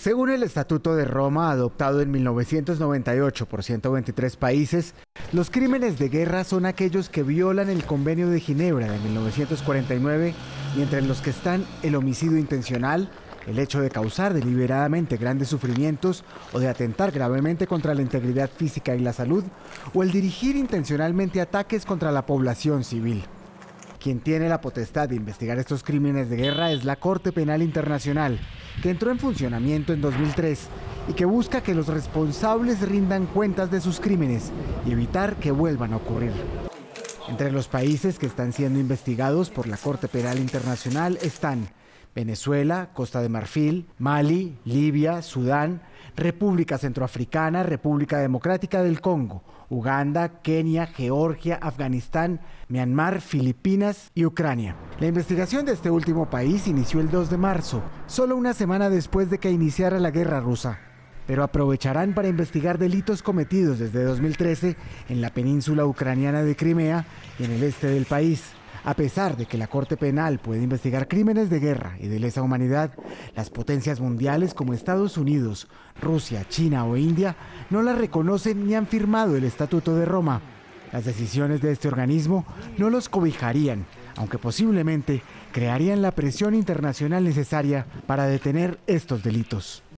Según el Estatuto de Roma, adoptado en 1998 por 123 países, los crímenes de guerra son aquellos que violan el Convenio de Ginebra de 1949 y entre los que están el homicidio intencional, el hecho de causar deliberadamente grandes sufrimientos o de atentar gravemente contra la integridad física y la salud, o el dirigir intencionalmente ataques contra la población civil. Quien tiene la potestad de investigar estos crímenes de guerra es la Corte Penal Internacional, que entró en funcionamiento en 2003 y que busca que los responsables rindan cuentas de sus crímenes y evitar que vuelvan a ocurrir. Entre los países que están siendo investigados por la Corte Penal Internacional están Venezuela, Costa de Marfil, Mali, Libia, Sudán, República Centroafricana, República Democrática del Congo, Uganda, Kenia, Georgia, Afganistán, Myanmar, Filipinas y Ucrania. La investigación de este último país inició el 2 de marzo, solo una semana después de que iniciara la guerra rusa pero aprovecharán para investigar delitos cometidos desde 2013 en la península ucraniana de Crimea y en el este del país. A pesar de que la Corte Penal puede investigar crímenes de guerra y de lesa humanidad, las potencias mundiales como Estados Unidos, Rusia, China o India no la reconocen ni han firmado el Estatuto de Roma. Las decisiones de este organismo no los cobijarían, aunque posiblemente crearían la presión internacional necesaria para detener estos delitos.